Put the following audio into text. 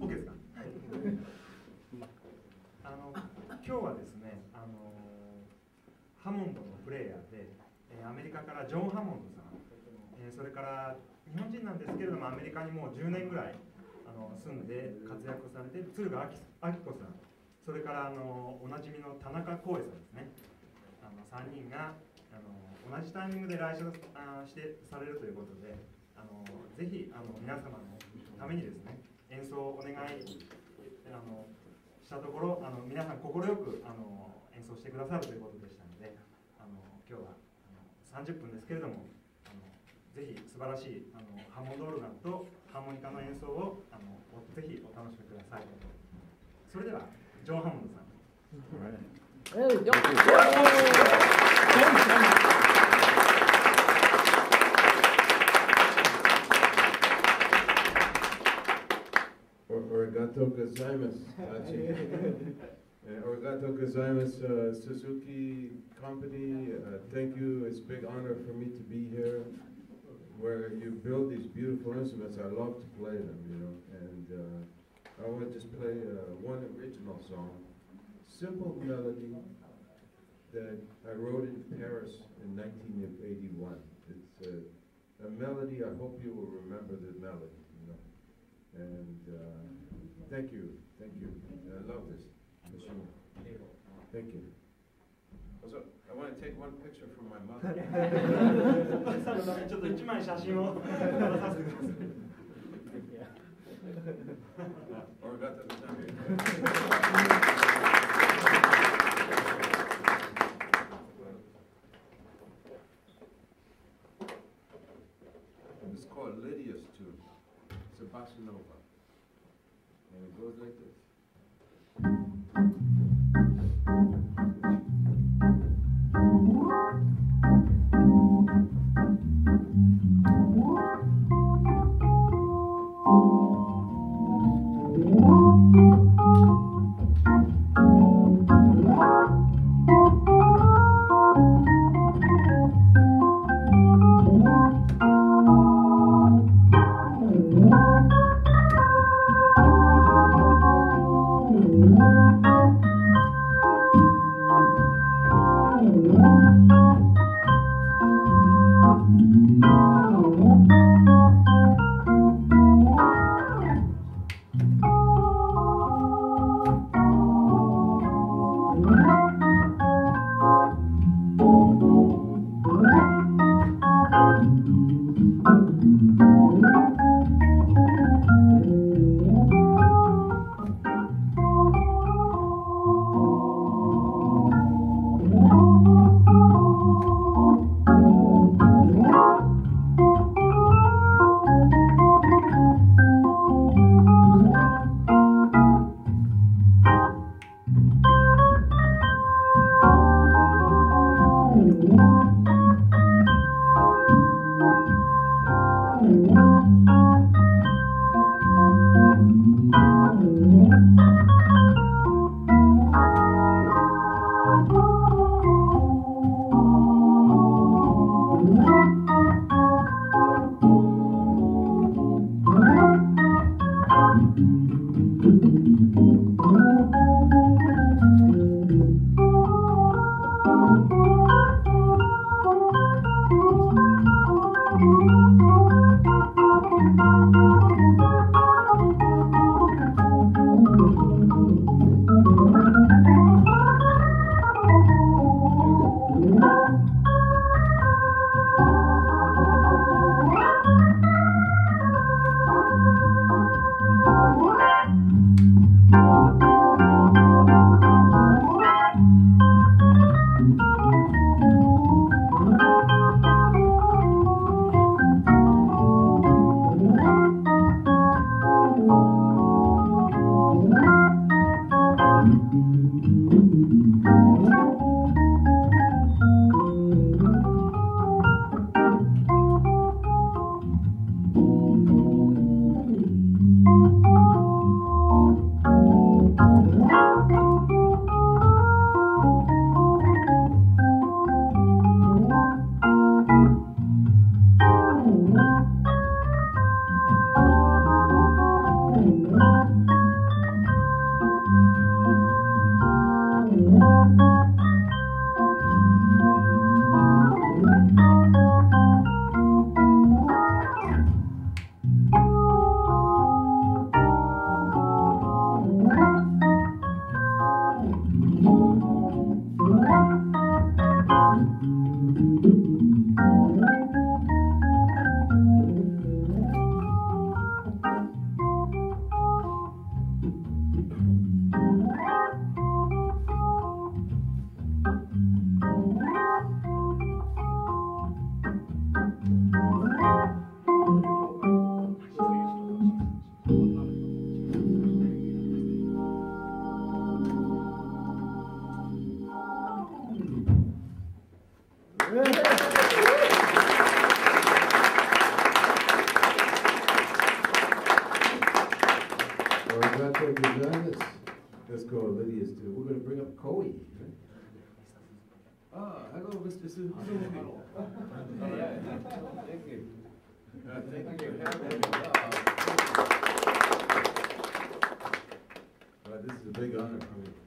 OK ですか？あの今日はですねあのハモンドのプレイヤーで、え、アメリカからジョン・ハモンドさん、え、それから日本人なんですけれどもアメリカにもう10年ぐらいあの住んで活躍されている敦賀明子さんそれからあのおなじみの田中光栄さんですね。あの3人があの同じタイミングで来場してされるということであのぜひあの皆様のためにですね演奏をお願いあのしたところあの皆さん快くあの演奏してくださるということでしたのであの今日はあの30分ですけれどもあのぜひ素晴らしいあのハモンドオルガンとハーモニカの演奏をあのぜひお楽しみください。それではジョン・ハモンドさん。Origato Origato gozaimasu, uh, Suzuki Company. Uh, thank you. It's a big honor for me to be here where you build these beautiful instruments. I love to play them, you know. And uh, I want to just play uh, one original song. Simple melody that I wrote in Paris in 1981. It's a, a melody, I hope you will remember the melody. And uh, thank you, thank you. I love this machine. Thank you. Also, I want to take one picture from my mother. it's called Lydia's tune. It's a bossa nova. And it goes like this. Thank you. Mr. Suzuki. All right. Thank you. Uh, thank you. Wow. This is a big honor for me.